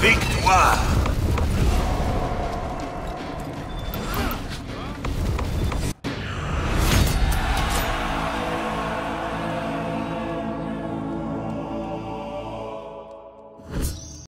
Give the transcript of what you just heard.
Victoire.